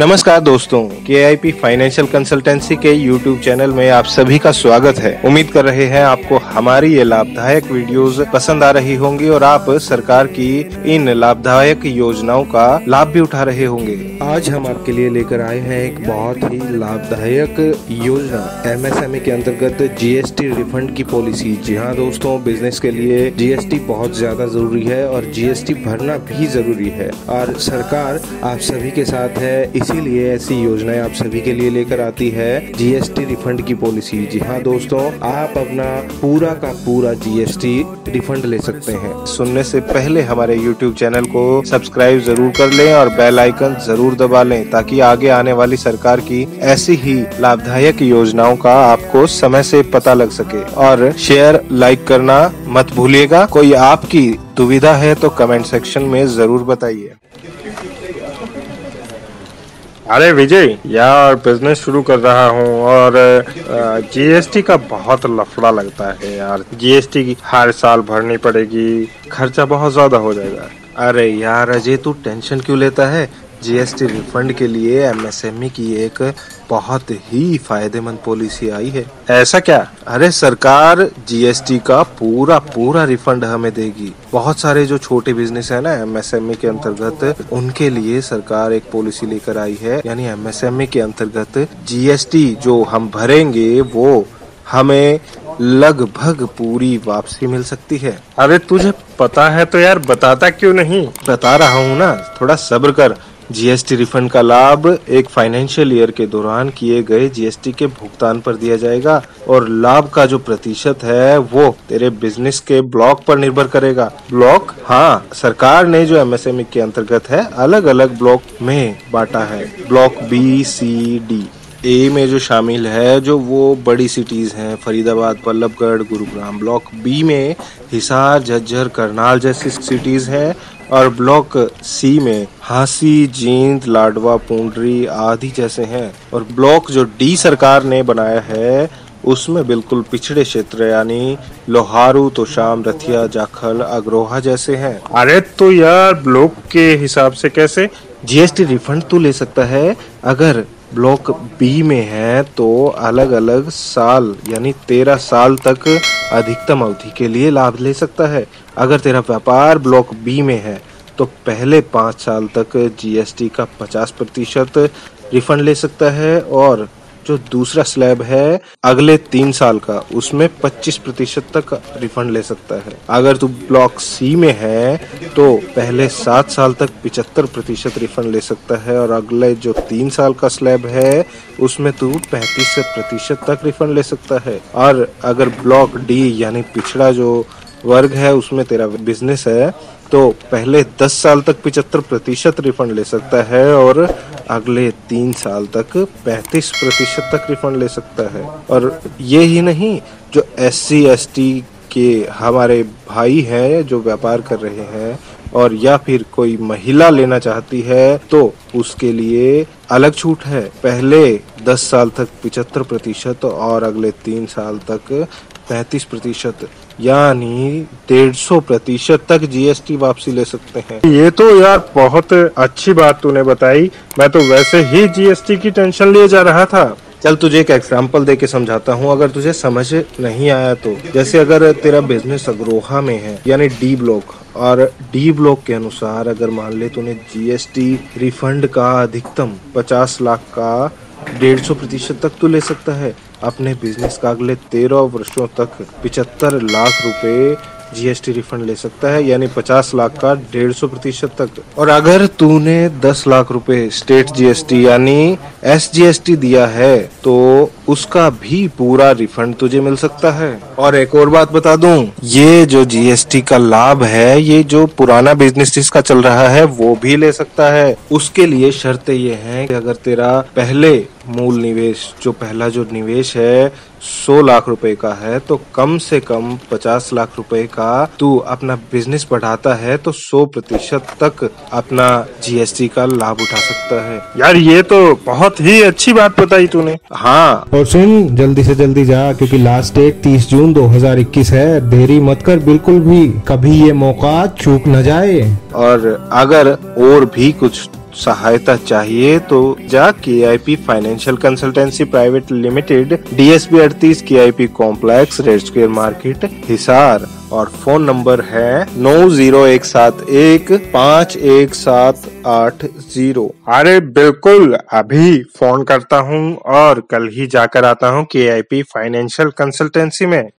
नमस्कार दोस्तों K I P financial consultancy के यूट्यूब चैनल में आप सभी का स्वागत है। उम्मीद कर रहे हैं आपको हमारी ये लाभदायक वीडियोस पसंद आ रही होंगी और आप सरकार की इन लाभदायक योजनाओं का लाभ भी उठा रहे होंगे। आज हम आपके लिए लेकर आए हैं एक बहुत ही लाभदायक योजना एम एस एम एमएसएमई के अंतर्गत जीएसटी रिफंड की पॉलिसी जी हाँ दोस्तों बिज़नेस के लिए जीएसटी बहुत ज़्यादा ज़रूरी है और जीएसटी भरना भी ज़रूरी है। और सरकार आप सभी के साथ है इसीलिए ऐसी योजनाएँ आप सभी के लिए लेकर आती है जीएसटी रिफंड की पॉलिसी जी हाँ दोस्तों, आप अपना पूरा का पूरा जीएसटी रिफंड ले सकते हैं। सुनने से पहले हमारे यूट्यूब चैनल को सब्सक्राइब ज़रूर कर लें और बेल आइकन ज़रूर दबा लें, ताकि आगे आने वाली सरकार की ऐसी ही लाभदायक योजनाओं का आपको समय से पता लग सके। और शेयर लाइक करना मत भूलिएगा। कोई आपकी दुविधा है तो कमेंट सेक्शन में ज़रूर बताइए। अरे विजय, यार बिज़नेस शुरू कर रहा हूँ और जीएसटी का बहुत लफड़ा लगता है यार। जीएसटी की हर साल भरनी पड़ेगी, खर्चा बहुत ज़्यादा हो जाएगा। अरे यार अजय, तू टेंशन क्यों लेता है? जीएसटी रिफंड के लिए एमएसएमई e की एक बहुत ही फ़ायदेमंद पॉलिसी आई है। ऐसा क्या? अरे सरकार जीएसटी का पूरा पूरा रिफंड हमें देगी। बहुत सारे जो छोटे बिज़नेस है ना एमएसएमई e के अंतर्गत उनके लिए सरकार एक पॉलिसी लेकर आई है। यानी एमएसएमई e के अंतर्गत जीएसटी जो हम भरेंगे वो हमें लगभग पूरी वापसी मिल सकती है। अरे तुझे पता है तो यार बताता क्यों नहीं? बता रहा हूँ ना थोड़ा सब्र कर। जीएसटी रिफंड का लाभ एक फाइनेंशियल ईयर के दौरान किए गए जीएसटी के भुगतान पर दिया जाएगा और लाभ का जो प्रतिशत है वो तेरे बिज़नेस के ब्लॉक पर निर्भर करेगा। ब्लॉक हाँ सरकार ने जो एमएसएमई के अंतर्गत है अलग अलग ब्लॉक में बांटा है। Block B C D A में जो शामिल है जो वो बड़ी सिटीज़ हैं फरीदाबाद पल्लभगढ़ गुरुग्राम। ब्लॉक बी में हिसार झज्जर करनाल जैसी सिटीज़ हैं और ब्लॉक सी में हासी जींद लाडवा पुंडरी आदि जैसे हैं। और ब्लॉक जो डी सरकार ने बनाया है उसमें बिल्कुल पिछड़े क्षेत्र यानी लोहारू तो शाम रथिया जाखल अग्रोहा जैसे हैं। अरे तो यार ब्लॉक के हिसाब से कैसे? जीएसटी रिफंड तो ले सकता है अगर ब्लॉक बी में है तो अलग अलग साल, यानी तेरह साल तक अधिकतम अवधि के लिए लाभ ले सकता है। अगर तेरा व्यापार ब्लॉक बी में है तो पहले पाँच साल तक जीएसटी का पचास प्रतिशत रिफंड ले सकता है और जो दूसरा स्लैब है, अगले तीन साल का, उसमें 25 प्रतिशत तक रिफंड ले सकता है। अगर तू ब्लॉक सी में है तो पहले सात साल तक पिचहत्तर प्रतिशत रिफंड ले सकता है और अगले जो तीन साल का स्लैब है, उसमें तू पैंतीस प्रतिशत तक रिफंड ले सकता है। और अगर ब्लॉक डी यानी पिछड़ा जो वर्ग है, उसमें तेरा बिज़नेस है तो पहले 10 साल तक पिचहत्तर प्रतिशत रिफंड ले सकता है और अगले तीन साल तक 35 प्रतिशत तक रिफंड ले सकता है। और ये ही नहीं, जो एस सी एस टी के हमारे भाई हैं, जो व्यापार कर रहे हैं, और या फिर कोई महिला लेना चाहती है तो उसके लिए अलग छूट है। पहले 10 साल तक पिचहत्तर प्रतिशत और अगले तीन साल तक पैंतीस प्रतिशत यानी डेढ़ सौ प्रतिशत तक जीएसटी वापसी ले सकते हैं। ये तो यार बहुत अच्छी बात तूने बताई। मैं तो वैसे ही जीएसटी की टेंशन लिए जा रहा था। चल तुझे एक एग्ज़ाम्पल दे के समझाता हूँ। अगर तुझे समझ नहीं आया तो। जैसे अगर तेरा बिज़नेस अग्रोहा में है यानी डी ब्लॉक और डी ब्लॉक के अनुसार अगर मान ले तूने जीएसटी रिफंड का अधिकतम पचास लाख का डेढ़ सौ प्रतिशत तक तो ले सकता है। अपने बिज़नेस का अगले तेरह वर्षों तक पिचहत्तर लाख रुपए जीएसटी रिफंड ले सकता है, यानी पचास लाख का डेढ़ सौ प्रतिशत तक। और अगर तूने दस लाख रुपए स्टेट जीएसटी यानी एसजीएसटी दिया है तो उसका भी पूरा रिफंड तुझे मिल सकता है। और एक और बात बता दूँ, ये जो जीएसटी का लाभ है, ये जो पुराना बिज़नेस जिसका चल रहा है, वो भी ले सकता है। उसके लिए शर्त ये है कि अगर तेरा पहले मूल निवेश, जो पहला जो निवेश है, सौ लाख रुपए का है तो कम से कम पचास लाख रुपए का तू अपना बिज़नेस बढ़ाता है तो सौ प्रतिशत तक अपना जीएसटी का लाभ उठा सकता है। यार, ये तो बहुत ही अच्छी बात बताई तूने। हाँ। और सुन जल्दी से जल्दी जा क्योंकि लास्ट डेट तीस जून 2021 है। देरी मत कर बिल्कुल भी कभी ये मौका चूक न जाए। और अगर और भी कुछ सहायता चाहिए तो जा K I P financial consultancy private limited D S B अड़तीस K I P complex red square market Hisar. और फ़ोन नंबर है नौ ज़ीरो एक सात एक पाँच एक सात आठ ज़ीरो। अरे बिल्कुल, अभी फ़ोन करता हूँ और कल ही जाकर आता हूँ के आई पी फाइनेंशियल कंसल्टेंसी में।